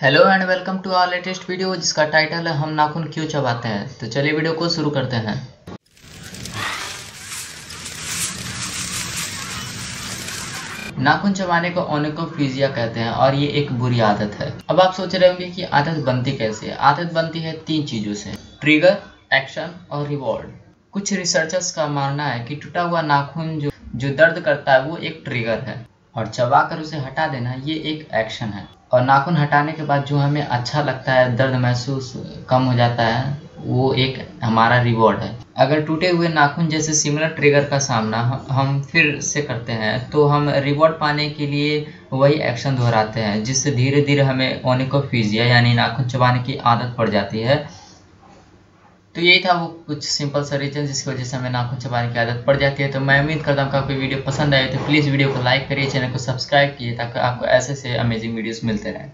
Hello and welcome to our latest video जिसका title है, हम नाखून क्यों चबाते हैं? तो चलिए वीडियो को शुरू करते हैं। नाखून चबाने को ओनिकोफीजिया कहते हैं, और ये एक बुरी आदत है। अब आप सोच रहे होंगे कि आदत बनती कैसे? आदत बनती है तीन चीज़ों से। ट्रिगर एक्शन और रिवॉर्ड कुछ रिसर्चर्स का मानना है कि टूटा हुआ नाखून जो जो दर्द करता है, वो एक ट्रिगर है। और चबाकर उसे हटा देना, ये एक एक्शन है। और नाखून हटाने के बाद जो हमें अच्छा लगता है, दर्द महसूस कम हो जाता है, वो एक हमारा रिवॉर्ड है। अगर टूटे हुए नाखून जैसे सिमिलर ट्रिगर का सामना हम फिर से करते हैं तो हम रिवॉर्ड पाने के लिए वही एक्शन दोहराते हैं, जिससे धीरे धीरे हमें ओनिकोफिजिया यानी नाखून चबाने की आदत पड़ जाती है। तो यही था वो कुछ सिंपल सा रीजन जिसकी वजह से हमें नाखून चबाने की आदत पड़ जाती है। तो मैं उम्मीद करता हूँ कि आपको वीडियो पसंद आए तो प्लीज़ वीडियो को लाइक करिए चैनल को सब्सक्राइब किए ताकि आपको ऐसे से अमेजिंग वीडियोस मिलते रहें।